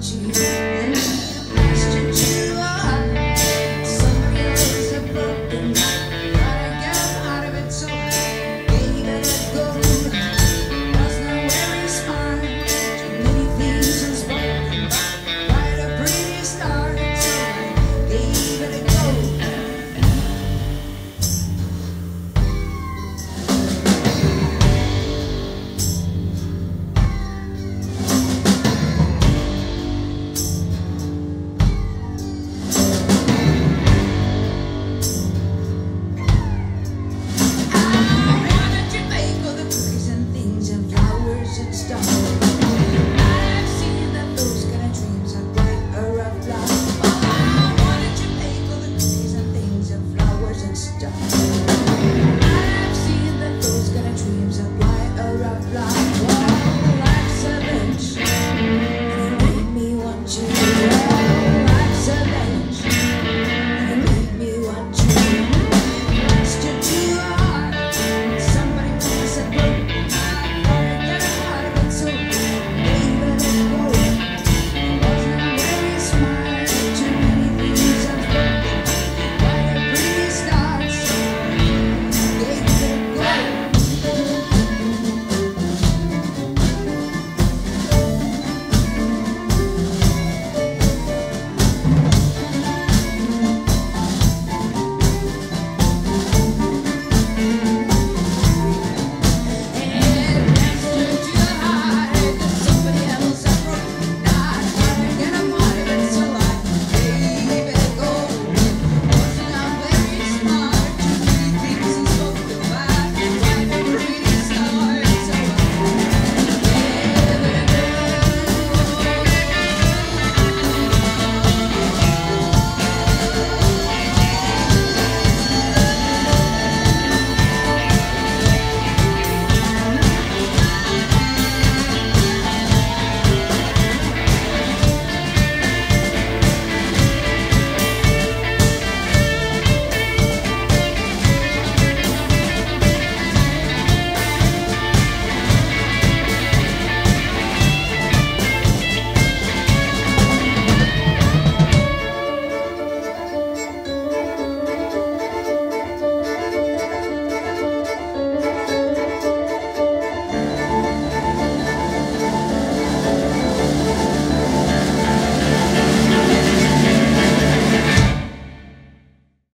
去